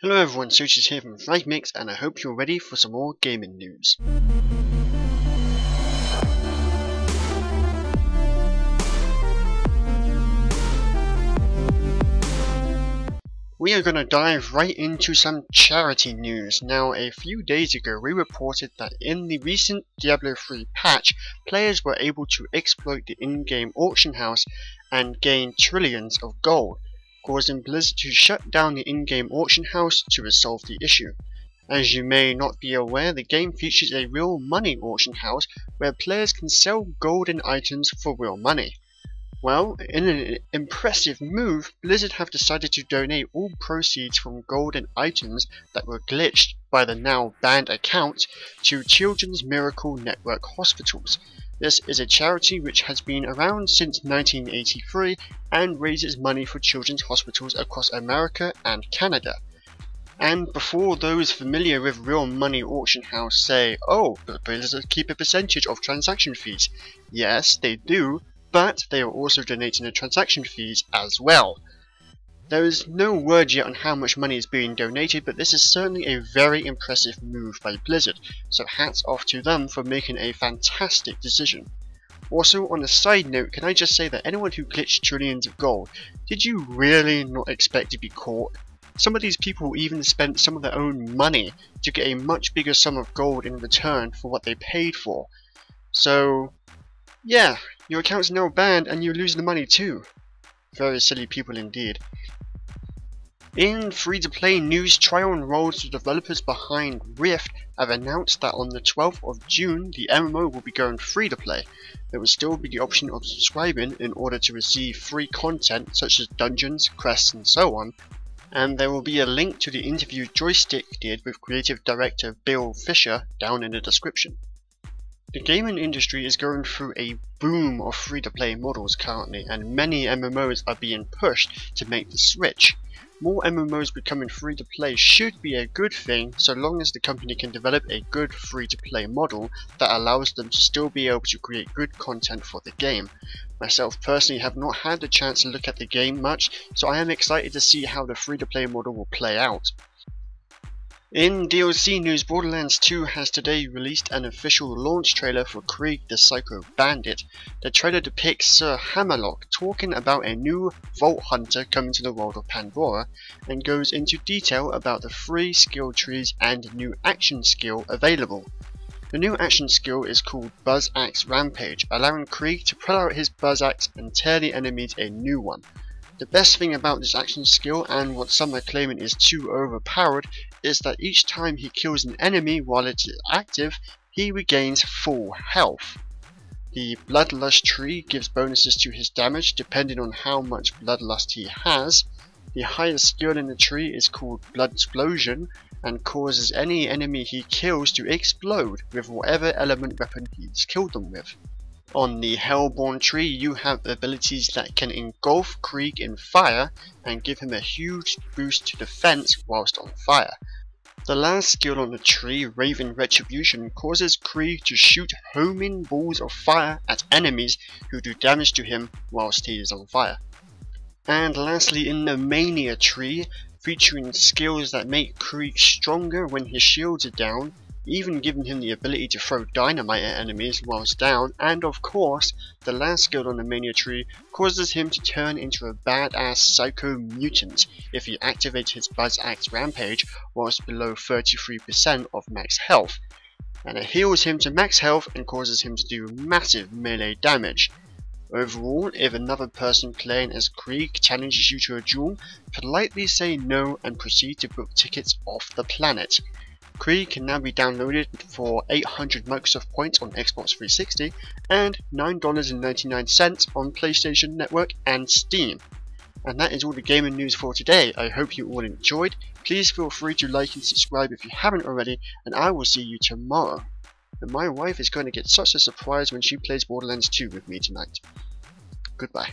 Hello everyone, Socius here from FragMix and I hope you're ready for some more gaming news. We are going to dive right into some charity news. Now, a few days ago, we reported that in the recent Diablo 3 patch, players were able to exploit the in-game auction house and gain trillions of gold causing Blizzard to shut down the in-game auction house to resolve the issue. As you may not be aware, the game features a real money auction house where players can sell golden items for real money. Well, in an impressive move, Blizzard have decided to donate all proceeds from golden items that were glitched by the now banned account to Children's Miracle Network hospitals, this is a charity which has been around since 1983 and raises money for children's hospitals across America and Canada. And before those familiar with real money auction house say, oh, but Blizzard keep a percentage of transaction fees. Yes, they do, but they are also donating the transaction fees as well. There is no word yet on how much money is being donated, but this is certainly a very impressive move by Blizzard, so hats off to them for making a fantastic decision. Also, on a side note, can I just say that anyone who glitched trillions of gold, did you really not expect to be caught? Some of these people even spent some of their own money to get a much bigger sum of gold in return for what they paid for. So, yeah, your account's now banned and you lose the money too. Very silly people indeed. In free-to-play news, Trion Worlds, the developers behind Rift, have announced that on the 12th of June, the MMO will be going free-to-play. There will still be the option of subscribing in order to receive free content such as dungeons, quests and so on, and there will be a link to the interview Joystiq did with creative director Bill Fisher down in the description. The gaming industry is going through a boom of free-to-play models currently, and many MMOs are being pushed to make the switch. More MMOs becoming free to play should be a good thing so long as the company can develop a good free to play model that allows them to still be able to create good content for the game. Myself personally have not had the chance to look at the game much so I am excited to see how the free to play model will play out. In DLC news, Borderlands 2 has today released an official launch trailer for Krieg the Psycho Bandit. The trailer depicts Sir Hammerlock talking about a new Vault Hunter coming to the world of Pandora, and goes into detail about the free skill trees and new action skill available. The new action skill is called Buzz Axe Rampage, allowing Krieg to pull out his Buzz Axe and tear the enemies a new one. The best thing about this action skill, and what some are claiming is too overpowered, is that each time he kills an enemy while it is active, he regains full health. The Bloodlust tree gives bonuses to his damage depending on how much Bloodlust he has. The highest skill in the tree is called Blood Explosion and causes any enemy he kills to explode with whatever element weapon he's killed them with. On the Hellborn tree you have abilities that can engulf Krieg in fire and give him a huge boost to defense whilst on fire. The last skill on the tree, Raving Retribution, causes Krieg to shoot homing balls of fire at enemies who do damage to him whilst he is on fire. And lastly in the Mania tree, featuring skills that make Krieg stronger when his shields are down, even giving him the ability to throw dynamite at enemies whilst down, and of course, the last skill on the Mania tree causes him to turn into a badass psycho mutant if he activates his Buzz Axe Rampage whilst below 33% of max health, and it heals him to max health and causes him to do massive melee damage. Overall, if another person playing as Krieg challenges you to a duel, politely say no and proceed to book tickets off the planet. Krieg can now be downloaded for 800 Microsoft points on Xbox 360 and $9.99 on PlayStation Network and Steam. And that is all the gaming news for today. I hope you all enjoyed. Please feel free to like and subscribe if you haven't already, and I will see you tomorrow. And my wife is going to get such a surprise when she plays Borderlands 2 with me tonight. Goodbye.